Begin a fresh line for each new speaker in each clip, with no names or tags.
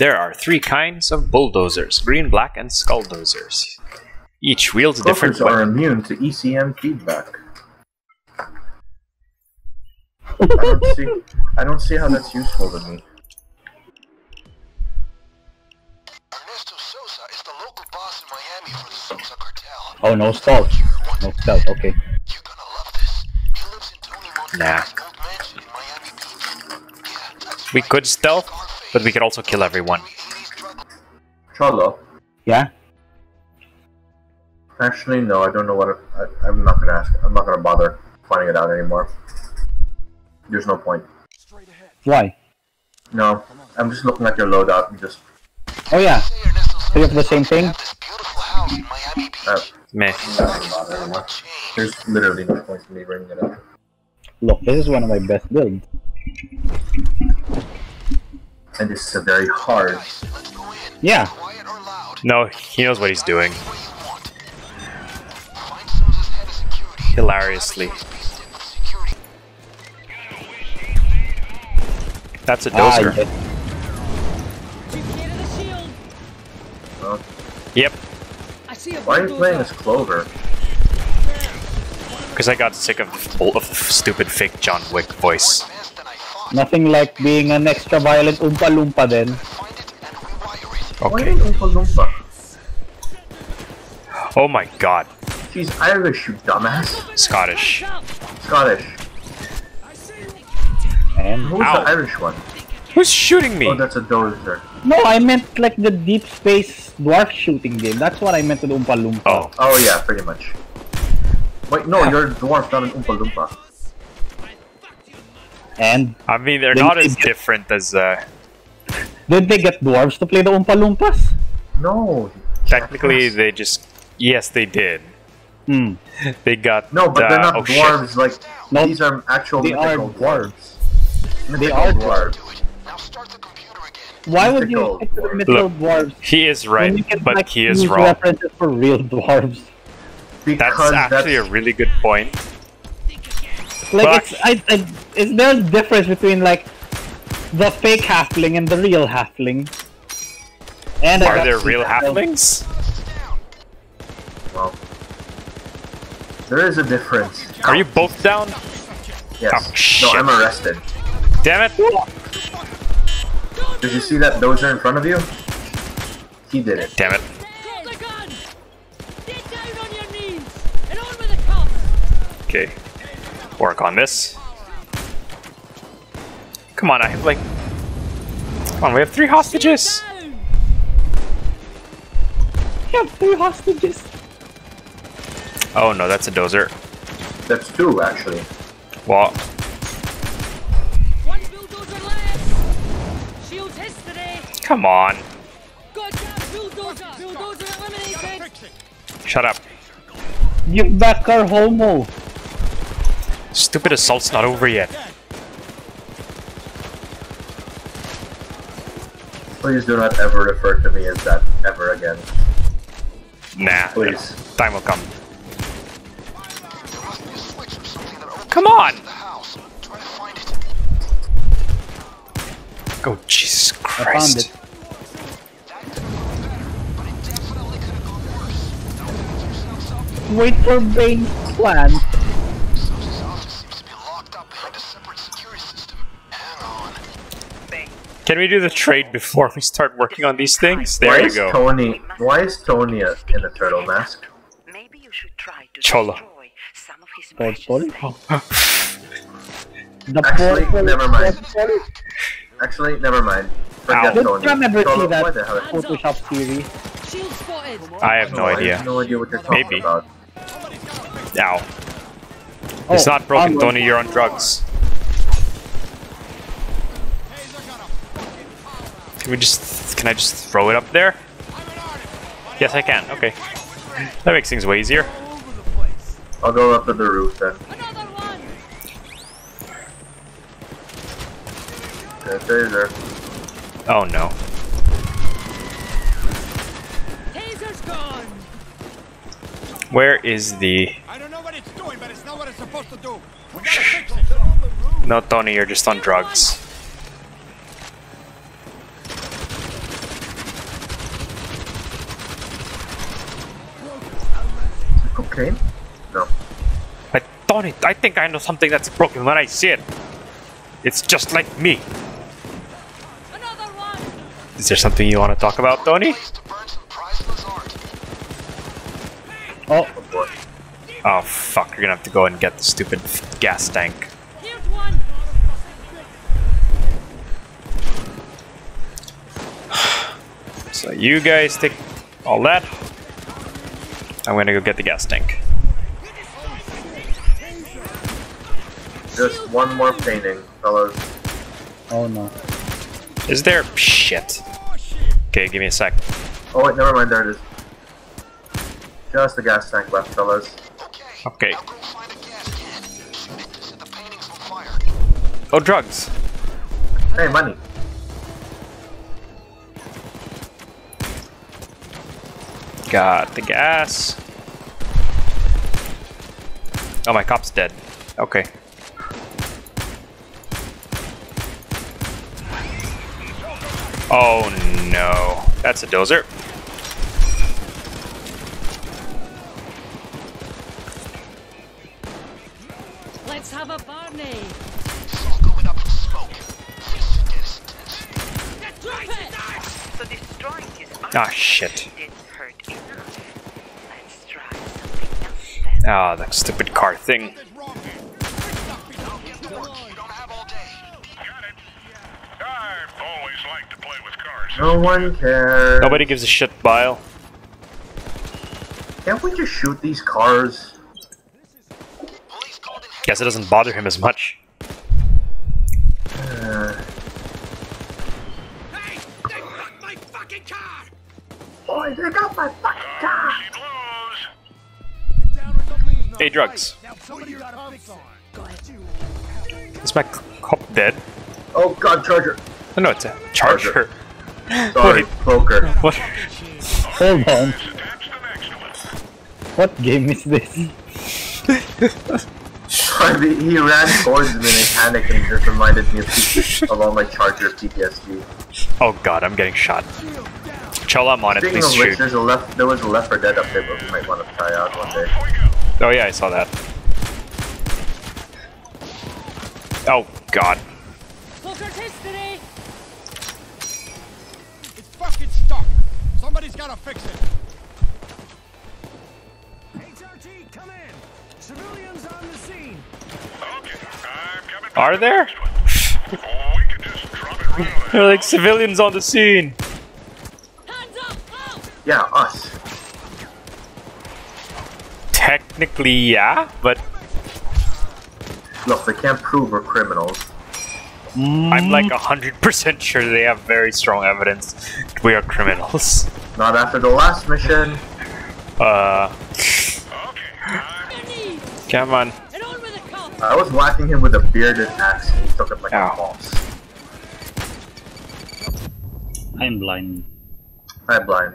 There are three kinds of bulldozers green, black, and skull dozers. Each wields a different
Cloakers are immune to ECM feedback. I don't see. I don't see how that's useful to me.
Ernesto Sosa is the local boss in Miami for the Sosa cartel.
Oh, no stealth. No stealth, okay.
You're gonna love this. He lives in Tony Montana's old mansion in Miami Beach. Yeah, that's
We
right.
could stealth, but we could also kill everyone.
80s
Cholo.
Yeah?
Actually, no. I don't know what. I, I'm not gonna ask. I'm not gonna bother finding it out anymore. There's no point.
Why?
No, I'm just looking at your loadout and just.
Oh yeah,
Say Ernesto Sosa
three of the same thing?
have this beautiful house in Miami Beach.
Uh,
Meh.
I'm not gonna bother anymore. There's literally no point in me bringing it up.
Look, this is one of my best builds.
And this is a very hard.
Guys, let's go in.
Yeah.
Quiet or loud.
No, he knows what he's doing.
What you want. Find Sosa's head of security.
Hilariously.
Have his piece of security.
That's a
Ah,
dozer.
yes.
Uh,
Yep,
I see a
why are you playing as Clover?
because I got sick of of the stupid fake John Wick voice.
Advanced than I thought.
Nothing like being an extra violent Oompa Loompa then.
Find it and rewire it.
Why
Okay.
Oompa Loompa?
Oh my god.
She's Irish, you dumbass.
Scottish.
Scottish.
And
Who's
Ow.
the Irish one?
Who's shooting me?
Oh, that's a dozer.
no, I meant like the deep space dwarf shooting game. That's what I meant with Oompa Loompa.
Oh,
Oh yeah, pretty much. Wait, no, you're a dwarf, not an Oompa Loompa.
And
I mean they're not
they
as
get-
different as uh.
did they get dwarves to play the Oompa Loompas?
No.
Technically,
jackass.
they just yes they did.
Hmm.
They got
No, but they're
uh,
not
oh, shit.
dwarves. Like
No,
these are actual
they are
mythical dwarves.
They are
dwarves.
Do it. Now start the computer again.
Why would you
Mythical
stick to the
dwarves.
mythical
Look,
dwarves
He is right,
can
but
like,
he is wrong.
references for real dwarves?
That's
Because
actually a really good point.
Like
Fuck.
it's I, I is there a difference between like the fake halfling and the real halfling? And
Are there real
halflings.
halflings?
well, there is a difference.
Are you both down?
Yes.
Oh,
no, I'm arrested.
Damn it!
Did you see that dozer in front of you? He did it.
Damn it!
Drop the gun! Get down on your knees! And on with the cuffs!
Okay, work on this. Come on, I have like. Come on, we have three hostages.
We have three hostages.
Oh no, that's a dozer.
That's two actually.
Well,
One bulldozer left! Shields history!
come on,
Goddamn bulldozer! Bulldozer eliminated!
shut up.
Give back our homo.
Stupid assault's not over yet.
Please do not ever refer to me as that ever again.
Nah,
Please.
time will come.
There must be a switch or something that opens
Come on!
the house. Try to find it.
Oh Jesus
I found
Christ!
it.
That could have
Can we do the trade before we start working on these things? There
why
you
is
go.
Tony? Why is Tony in a turtle mask?
Maybe you should try to
Cholo.
some of his
Oh,
precious
sorry.
Oh.
The
Actually,
portal-
never mind. Actually, never mind. Forget
Ow.
Tony.
Did you
Cholo,
see that
what the hell?
Photoshop series?
I have no
I
idea.
have no idea what you're talking
Maybe.
about.
Ow. It's
Oh,
not broken,
onward.
Tony. You're on drugs. Can we just? Can I just throw it up there? Yes, I can. Okay. That makes things way easier.
I'll go up to the roof then.
Another one!
Okay, there.
Oh no.
Taser's gone!
Where is the?
I don't know what it's doing, but it's not what it's supposed to do. We gotta fix it.
No, Tony. You're just on drugs.
Chain? No.
I thought it. I think I know something that's broken when I see it. It's just like me.
Another one!
Is there something you want to talk about, Tony?
Place to burn some priceless art.
Oh,
Oh boy.
Oh fuck! You're gonna have to go and get the stupid gas tank.
Here's one!
So you guys take all that. I'm gonna go get the gas tank.
Just one more painting, fellas.
oh no.
Is there shit? Okay, give me a sec.
Oh wait, never mind. There it is. Just the gas tank left, fellas.
Okay.
Okay.
Now go find a gas can. Shoot it to set the paintings on fire.
Oh, drugs.
Hey, money.
Got the gas. Oh, my cop's dead. Okay. Oh no. That's a dozer.
Let's have a Barney!
It's all
always liked to play with cars.
No one cares.
Nobody gives a shit, Bile.
Can't we just shoot these cars?
Guess it doesn't bother him as much. Drugs.
Now somebody gotta fix it.
Is my cop dead?
Oh god, Charger.
Oh, no, it's a charger.
Sorry,
Wait.
Cloaker.
What?
Hold on.
Attach the next one.
What game is this?
Sorry, he ran towards me in a panic and just reminded me of, P- of all my Charger PTSD.
Oh god, I'm getting shot. Cholo, I'm on it. Please
of which,
shoot.
there's a left. There was a Left 4 Dead update, but we might want to try out one day.
Off we go.
Oh yeah, I saw that. Oh god.
Cloaker's history!
It's fucking stuck. Somebody's gotta fix it. HRT, come in. Civilians on the scene.
Okay, I'm coming. back
Are there?
next one. Oh, we could just drop it right on
There are like civilians on the scene.
Hands up!
Yeah, us.
Technically, yeah, but
Look, they can't prove we're criminals.
I'm like 100% sure they have very strong evidence we are criminals.
Not after the last mission.
Uh,
Okay, I'm
Your knees!
come on.
And on with the cops!
I was whacking him with a bearded axe and he took it like
Ow.
a boss.
I'm blind.
I'm blind.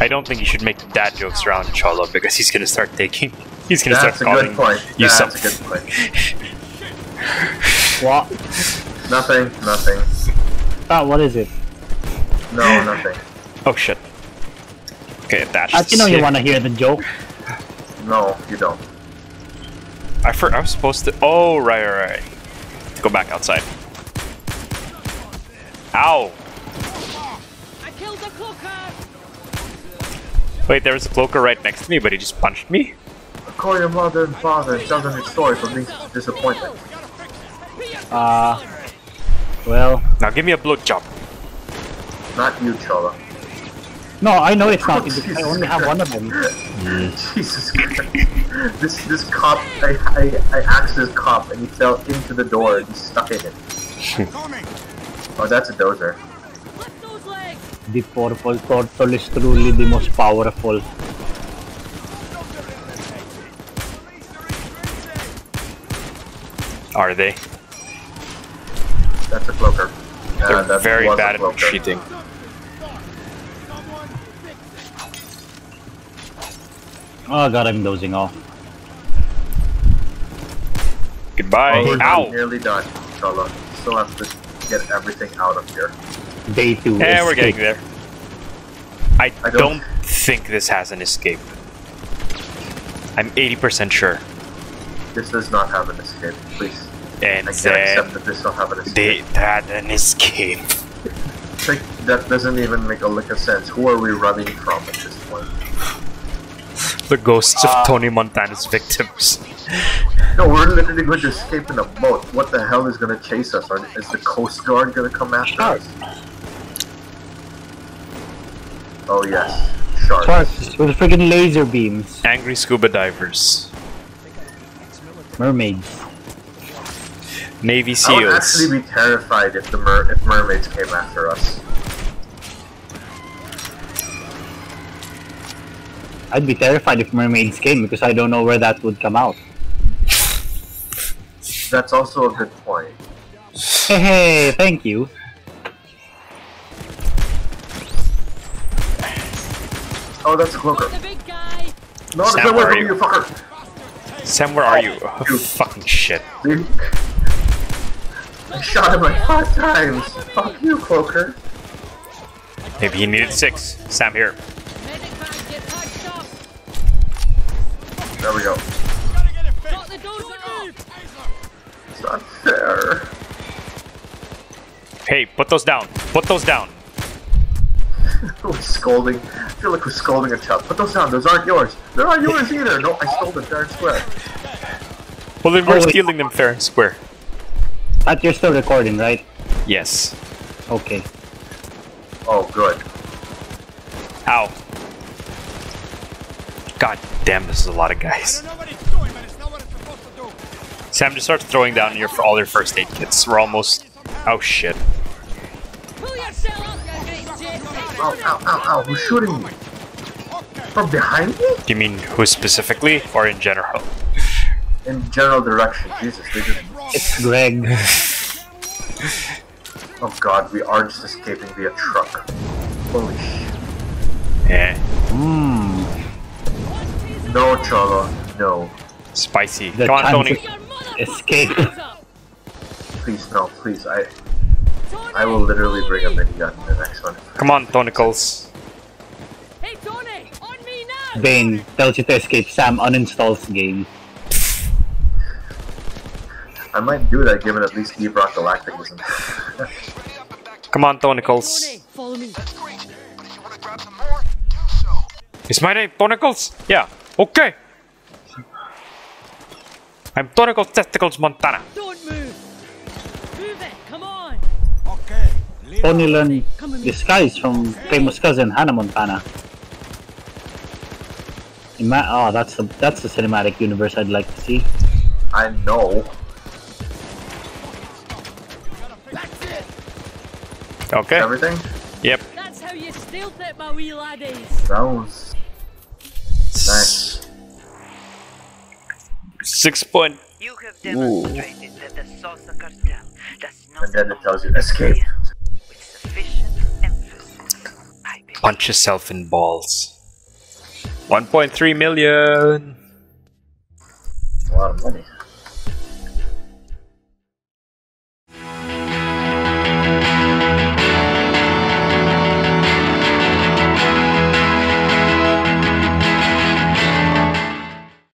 I don't think you should make dad jokes around Cholo because he's gonna start taking. He's gonna
That's a
start
good
calling
point.
you
That's
something.
a good point.
What?
Nothing, nothing.
Ah, what is it?
No, nothing.
Oh shit. Okay, that's.
As you know, you wanna hear the joke.
No, you don't.
I for, I was supposed to. Oh right, right, right. Go back outside. Ow! Wait, there was a cloaker right next to me, but he just punched me.
Call your mother and father and tell them your story for being disappointed.
Uh, well,
Now give me a blood blowjob.
Not you, Cholo.
no, I know it's not. because I only have one of them.
Jesus Christ. This this cop, I, I, I axed this cop and he fell into the door and he's stuck in it.
Coming.
Oh, that's a dozer.
Lift those legs!
The purple turtle is truly the most powerful.
Are they?
That's a cloaker. Uh,
They're
that
very bad at cheating.
Oh god, I'm dozing off.
Goodbye.
Oh, we're
Ow!
nearly done, Cholo. Still have to get everything out of here.
Day two.
Yeah, we're getting there. I,
I
don't...
don't-
think this has an escape. I'm 80% sure.
This does not have an escape, please.
And
I can't accept that this don't have an escape.
they had an escape.
Like, that doesn't even make a lick of sense. Who are we running from at this point?
The ghosts of ah. Tony Montana's victims.
No, we're literally going to escape in a boat. What the hell is going to chase us? Is the Coast Guard going to come after ah. us? Oh yes, sharks.
Sharks with friggin' laser beams.
Angry scuba divers.
Mermaids.
Navy SEALs.
I would actually be terrified if the mer if mermaids came after us.
I'd be terrified if mermaids came because I don't know where that would come out.
That's also a good point.
Hey, hey thank you.
Oh, that's a cloaker.
The big guy.
No, there's
Sam,
no way
where are
from
you?
you, fucker.
Sam, where are you? Oh,
oh
fucking shit.
Dude. I shot him like five times. Fuck you, cloaker.
Maybe he needed six. Sam, here.
Medic bag, get patched up.
There we go.
Gotta get it fixed.
Got the doors to move.
It's not fair.
Hey, put those down. Put those down.
we're scolding. I feel like we're scolding a child. Put those down. Those aren't yours. They're not yours either. No, I stole them fair and square.
Well, then we're
Oh,
stealing them fair and square.
But you're still recording, right?
Yes.
Okay.
Oh, good.
Ow. God damn, this is a lot of guys.
don't know what it's doing, but it's not what it's supposed to do.
Sam, just start throwing down your all your first aid kits. We're almost. Oh shit.
Ow, ow, ow, ow. Who's shooting me? From behind me?
Do you mean who specifically, or in general?
In general direction. Jesus, they just...
It's Greg.
Oh god, we are just escaping via truck. Holy shit.
Eh.
Mmm.
No, Cholo. No.
Spicy.
The
Come on, Tony.
Escape.
Please, no, please. I I will literally bring a minigun in the next one.
Come on, Tonicles.
Hey, Tony, on me now.
Bain tells you to escape. Sam uninstalls game.
I might do that given at least Deep Rock Galactic isn't.
Come on, Tonicles.
Tony, follow me.
That's great. But if you want to grab some more, do so.
Is my name Tonicles? Yeah. Okay. I'm Tonicles Testicles Montana.
Okay. Leave
Tony learned
Come with me.
disguise from famous cousin Hannah Montana. Ima- oh, that's the that's the cinematic universe I'd like to see.
I know.
Okay.
Everything?
Yep.
That's how you stealth it, my wee laddies.
Sounds nice.
Six point.
You have demonstrated that the Sosa cartel does not
And then it tells you escape.
Punch yourself in balls. 1.3 million.
A lot of money.